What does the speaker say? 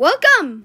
Welcome!